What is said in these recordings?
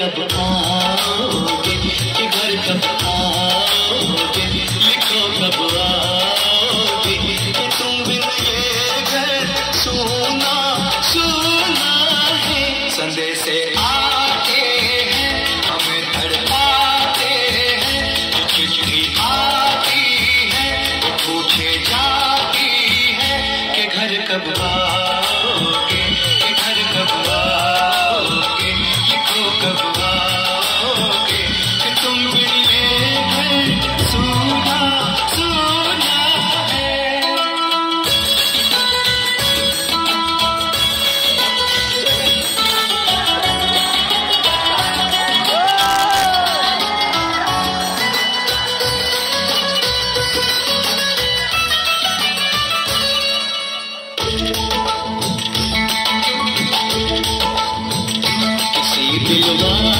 कब आओगे घर कब आओगे लिखो कब आओगे Bye.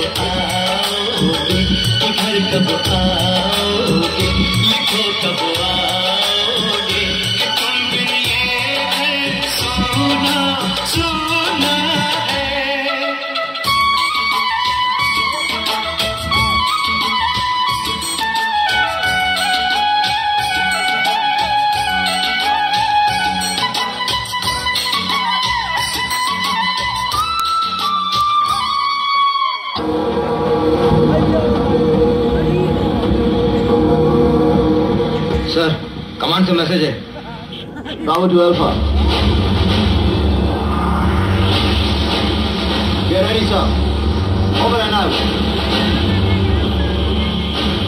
कब आओगे घर कब आओ कमांड से मैसेज है बाबू to alpha Get ready, sir. Over and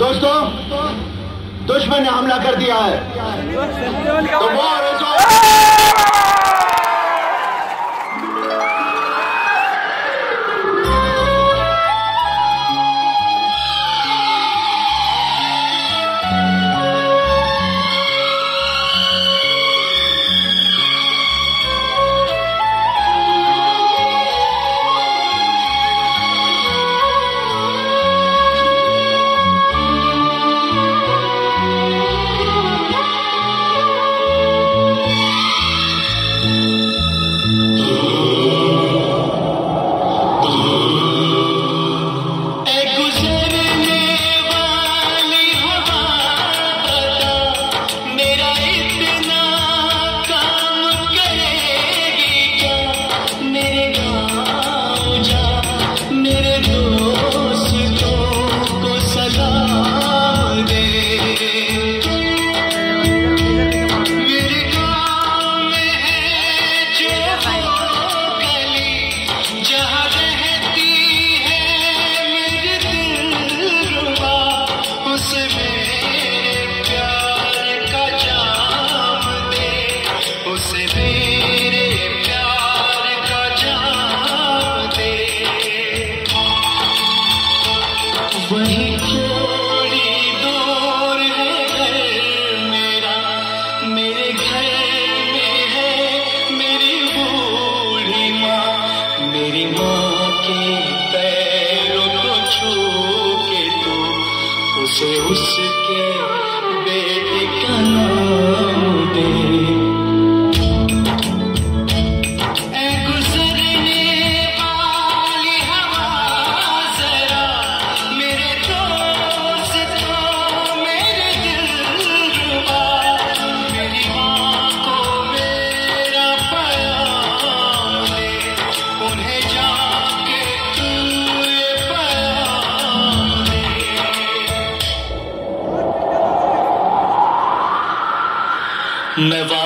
दोस्तों दुश्मन ने हमला कर दिया है। तो वो उसे उसके बेटे का नाम दे। ऐ never